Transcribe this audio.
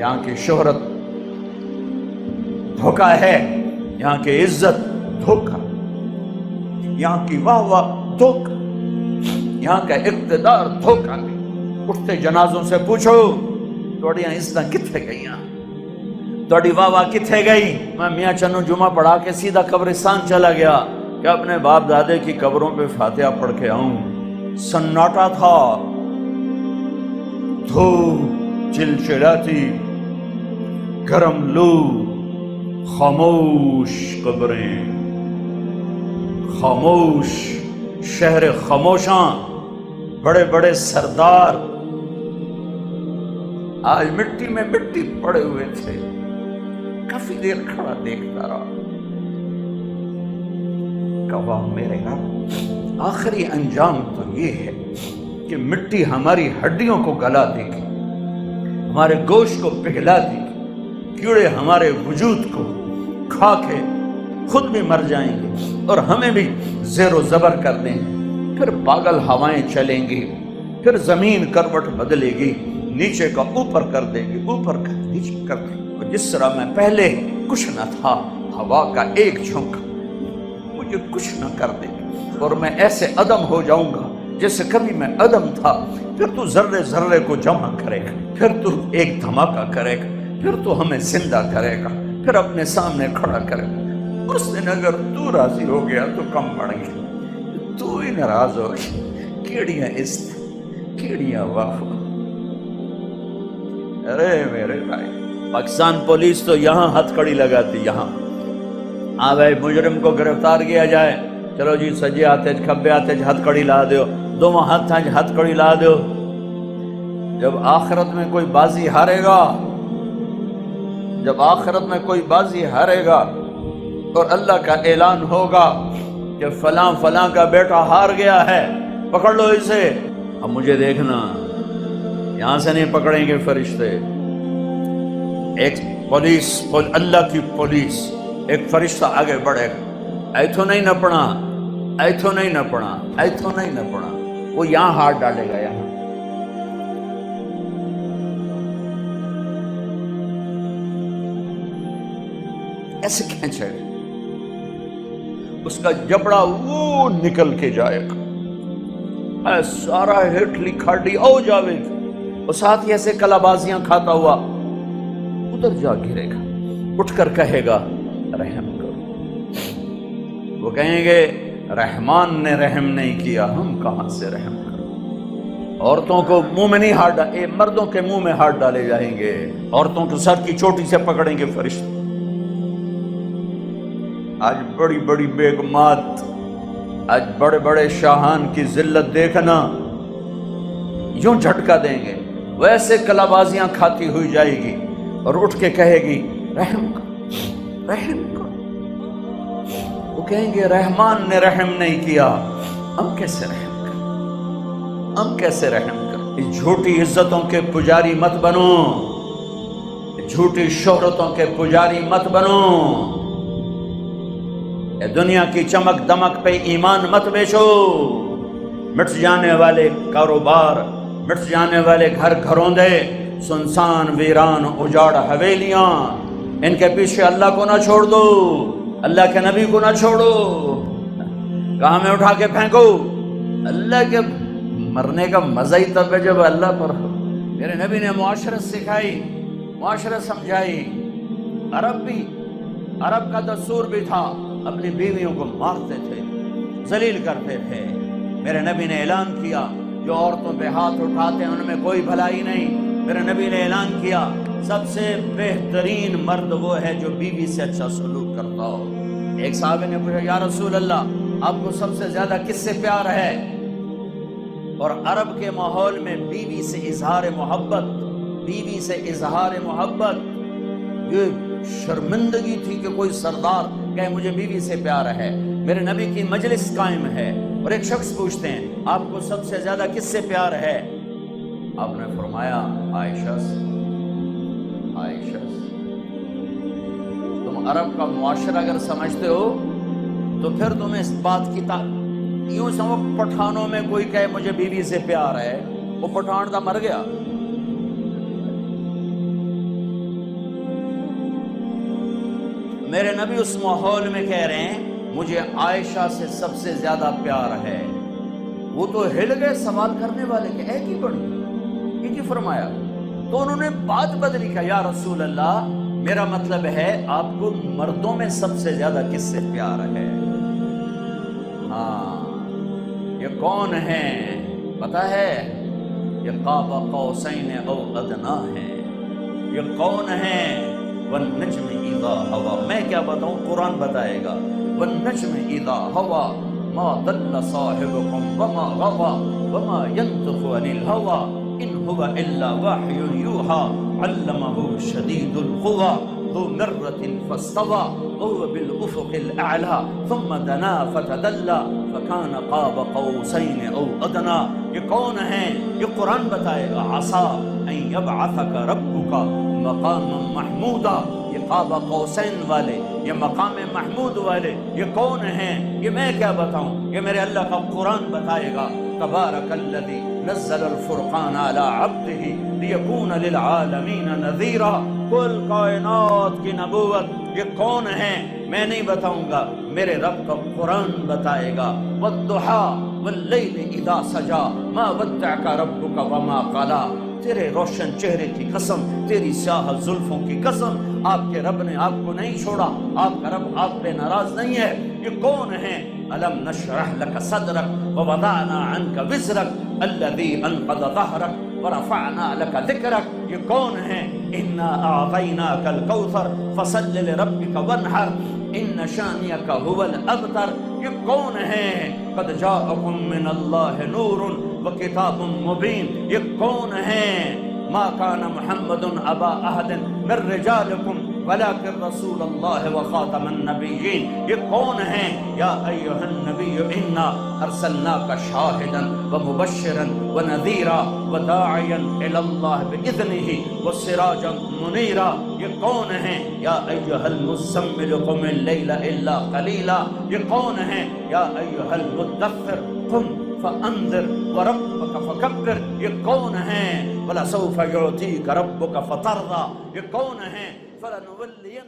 یہاں کی شہرت دھوکہ ہے، یہاں کی عزت دھوکہ، یہاں کی واہ واہ دھوکہ، یہاں کا اقتدار دھوکہ اٹھتے جنازوں سے پوچھو توڑیاں عزتیں کتنے گئیاں توڑی واہ واہ کتنے گئی میں میاں چنو جمعہ پڑھا کے سیدھا قبرستان چلا گیا کہ اپنے باپ دادے کی قبروں پہ فاتحہ پڑھ کے آؤں۔ سناٹا تھا، دھو چلچلاتی گرم لو، خاموش قبریں۔ خاموش شہر خاموشاں، بڑے بڑے سردار۔ آج مٹی میں مٹی پڑے ہوئے تھے۔ کافی دیر کھڑا دیکھتا رہا۔ کہا، میرے گھر آخری انجام تو یہ ہے کہ مٹی ہماری ہڈیوں کو گلا دے گی ہمارے گوشت کو پگھلا دے گی کیڑے ہمارے وجود کو کھا کے خود بھی مر جائیں گے اور ہمیں بھی زیر و زبر کر دیں گے۔ پھر پاگل ہوائیں چلیں گی، پھر زمین کروٹ بدلے گی، نیچے کا اوپر کر دے گی اوپر کا نیچے کر دے گی اور جس طرح میں پہلے کچھ نہ تھا، ہوا کا ایک جھونکا، مجھے کچھ نہ کر دے اور میں ایسے عدم ہو جاؤں گا جیسے کبھی میں عدم تھا۔ پھر تو ذرے ذرے کو جمع کرے گا، پھر تو ایک دھماکہ کرے گا۔ پھر تو ہمیں زندہ کرے گا، پھر اپنے سامنے کھڑا کرے گا۔ اس دن اگر تو راضی ہو گیا تو کم بڑھ گیا۔ تو ہی ناراض ہو گیا۔ کیڑیاں اس کیڑیاں واہ ارے میرے بھائی، پاکستان پولیس تو یہاں ہتھ کڑی لگاتی، یہاں۔ ہاں بھائی، مجرم کو گرفتار کیا جائے۔ چلو جی سجے آتے، کھبے آتے، ہتھ کڑی لا دیو۔ دو ہاتھ ہتھ کڑی لا دیو۔ جب آخرت میں کوئی بازی ہارے گا جب آخرت میں کوئی بازی ہارے گا اور اللہ کا اعلان ہوگا کہ فلاں فلاں کا بیٹا ہار گیا ہے، پکڑ لو اسے۔ اب مجھے دیکھنا، یہاں سے نہیں پکڑیں گے فرشتے۔ ایک پولیس، اللہ کی پولیس۔ ایک فرشتہ آگے بڑھے۔ گا ایتھو نہیں نہ پڑا ایتھو نہیں نہ پڑا ایتھو نہیں نہ پڑا وہ یہاں ہاتھ ڈالے گا، یہاں۔ ایسے کھینچے؟ گا اس کا جبڑا وہ نکل کے جائے گا۔ اے سارا ہٹلی کھاڑی او جاوے اور ساتھ ہی ایسے کلابازیاں کھاتا ہوا ادھر جا گرے گا۔ اٹھ کر کہے گا، رحم کرو۔ وہ کہیں گے، رحمان نے رحم نہیں کیا، ہم کہاں سے رحم کرو؟ عورتوں کو منہ میں نہیں ہاتھ ڈالے مردوں کے منہ میں ہاتھ ڈالے جائیں گے۔ عورتوں کو سر کی چوٹی سے پکڑیں گے، فرشتے۔ آج بڑی بڑی بیگمات، آج بڑے بڑے شاہان کی ذلت دیکھنا یوں جھٹکا دیں گے، ویسے کلابازیاں کھاتی ہوئی جائے گی اور اٹھ کے کہے گی، رحم کر رحم کر۔ وہ کہیں گے، رحمان نے رحم نہیں کیا، ہم کیسے رحم کر ہم کیسے رحم کر اس جھوٹی عزتوں کے پجاری مت بنو جھوٹی شہرتوں کے پجاری مت بنو۔ اے دنیا کی چمک دمک پہ ایمان مت بیچو۔ مٹ جانے والے کاروبار مٹ جانے والے گھر گھروں دے، سنسان ویران اجاڑ حویلیاں۔ ان کے پیچھے اللہ کو نہ چھوڑ دو، اللہ کے نبی کو نہ چھوڑو۔ کہاں میں اٹھا کے پھینکو؟ اللہ کے مرنے کا مزہ ہی تب ہے جب اللہ پر میرے نبی نے معاشرت سکھائی، معاشرت سمجھائی۔ عرب بھی، عرب کا دستور بھی تھا۔ اپنی بیویوں کو مارتے تھے، ذلیل کرتے تھے۔ میرے نبی نے اعلان کیا، جو عورتوں پہ ہاتھ اٹھاتے ہیں، ان میں کوئی بھلائی نہیں۔ میرے نبی نے اعلان کیا، سب سے بہترین مرد وہ ہے جو بیوی سے اچھا سلوک کرتا ہو۔ ایک صحابہ نے پوچھا، یا رسول اللہ، آپ کو سب سے زیادہ کس سے پیار ہے؟ اور عرب کے ماحول میں بیوی سے اظہار محبت، بیوی سے اظہار محبت، یہ شرمندگی تھی کہ کوئی سردار کہ مجھے بیوی سے پیار ہے، میرے نبی کی مجلس قائم ہے۔ اور ایک شخص پوچھتے ہیں، آپ کو سب سے زیادہ کس سے پیار ہے؟ آپ نے فرمایا، عائشہ عائشہ تم عرب کا معاشرہ اگر سمجھتے ہو، تو پھر تم اس بات کی تا، یوں سمجھو، پٹھانوں میں کوئی کہے مجھے بیوی سے پیار ہے، وہ پٹھان تھا مر گیا۔ میرے نبی اس ماحول میں کہہ رہے ہیں، مجھے عائشہ سے سب سے زیادہ پیار ہے۔ وہ تو ہل گئے سوال کرنے والے کہ اے کی بڑی؟ یہ کی فرمایا؟ تو انہوں نے بات بدلی کا یا رسول اللہ، میرا مطلب ہے آپ کو مردوں میں سب سے زیادہ کس سے پیار ہے؟ ہاں یہ کون ہے پتا ہے، یہ قاب قوسین او ادنا ہے یہ کون والنجم إذا هوى. ما کیا بتاؤں قران بتائے گا والنجم إذا هوى. ما ضل صاحبكم وما غوى. وما ينطق عن الهوى. إن هو إلا وحي يوحى. علمه شديد القوى. ذو مرة فاستوى. هو بالأفق الأعلى. ثم دنا فتدلى. فكان قاب قوسين أو أدنى. يكون هين. يقرآن بتائي عصا أن يبعثك ربك. يبعثك ربك مقاما محمودا، یہ قاب قوسین والے، یہ مقام محمود والے، یہ کون ہیں؟ یہ میں کیا بتاؤں؟ یہ میرے اللہ کا قرآن بتائے گا، تبارک الذی نزل الفرقان على عبده ليكون للعالمین نذیرا۔ کل کائنات کی نبوت، یہ کون ہیں؟ میں نہیں بتاؤں گا، میرے رب کا قرآن بتائے گا۔ والضحا، واللیل اذا سجا۔ ما ودعک ربک وما قلا۔ تیرے روشن چہرے کی قسم، تیری سیاہ زلفوں کی قسم، آپ کے رب نے آپ کو نہیں چھوڑا، آپ کا رب آپ پہ ناراض نہیں ہے۔ یہ کون ہیں؟ الم نشرح لك صدرك ووضعنا عنك وزرك الذي انقض ظهرك ورفعنا لك ذكرك یہ کون ہیں؟ انا اعطيناك الكوثر فصل لربك وانحر، ان شانئك هو الابتر۔ یہ کون ہیں؟ قد جاءكم من الله نور وكتاب مبين يكون هين ما كان محمد أبا أحد من رجالكم ولكن رسول الله وخاتم النبيين يكون هين يا أيها النبي إنا أرسلناك شاهدا ومبشرا ونذيرا وداعيا إلى الله بإذنه وسراجا منيرا. يكون هين يا أيها المزمل قم الليل إلا قليلا. يكون هين يا أيها المدثر قم فأنذر وربك فكبر يكون ها ولسوف يعطيك ربك فترضى يكون ها فلنولين